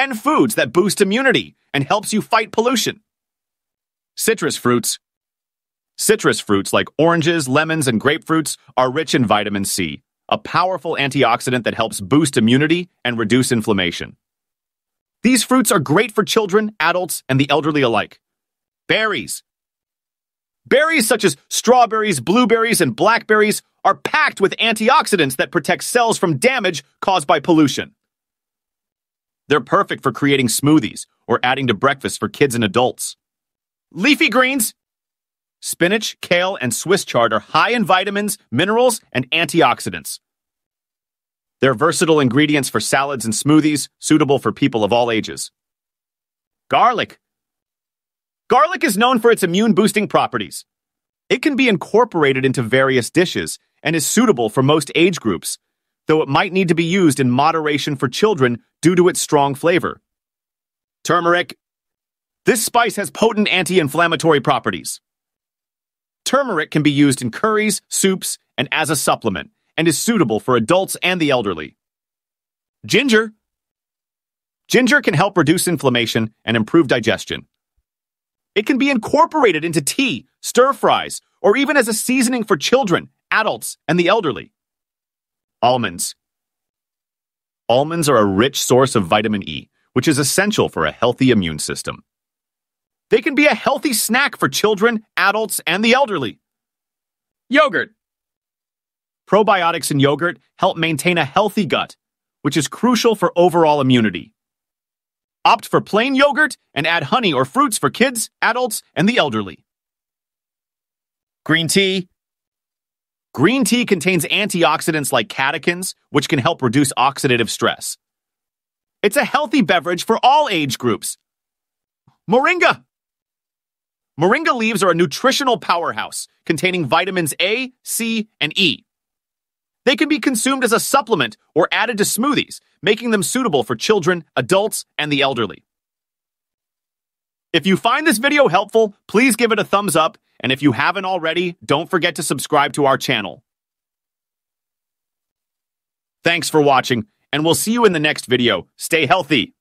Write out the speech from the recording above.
10 foods that boost immunity and helps you fight pollution. Citrus fruits. Citrus fruits like oranges, lemons, and grapefruits are rich in vitamin C, a powerful antioxidant that helps boost immunity and reduce inflammation. These fruits are great for children, adults, and the elderly alike. Berries. Berries such as strawberries, blueberries, and blackberries are packed with antioxidants that protect cells from damage caused by pollution. They're perfect for creating smoothies or adding to breakfast for kids and adults. Leafy greens. Spinach, kale, and Swiss chard are high in vitamins, minerals, and antioxidants. They're versatile ingredients for salads and smoothies, suitable for people of all ages. Garlic. Garlic is known for its immune boosting properties. It can be incorporated into various dishes and is suitable for most age groups, though it might need to be used in moderation for children due to its strong flavor. Turmeric. This spice has potent anti inflammatory properties. Turmeric can be used in curries, soups, and as a supplement and is suitable for adults and the elderly. Ginger. Ginger can help reduce inflammation and improve digestion. It can be incorporated into tea, stir fries, or even as a seasoning for children, adults, and the elderly. Almonds. Almonds are a rich source of vitamin E, which is essential for a healthy immune system. They can be a healthy snack for children, adults, and the elderly. Yogurt. Probiotics in yogurt help maintain a healthy gut, which is crucial for overall immunity. Opt for plain yogurt and add honey or fruits for kids, adults, and the elderly. Green tea. Green tea contains antioxidants like catechins, which can help reduce oxidative stress. It's a healthy beverage for all age groups. Moringa. Moringa leaves are a nutritional powerhouse containing vitamins A, C, and E. They can be consumed as a supplement or added to smoothies, making them suitable for children, adults, and the elderly. If you find this video helpful, please give it a thumbs up, and if you haven't already, don't forget to subscribe to our channel. Thanks for watching, and we'll see you in the next video. Stay healthy.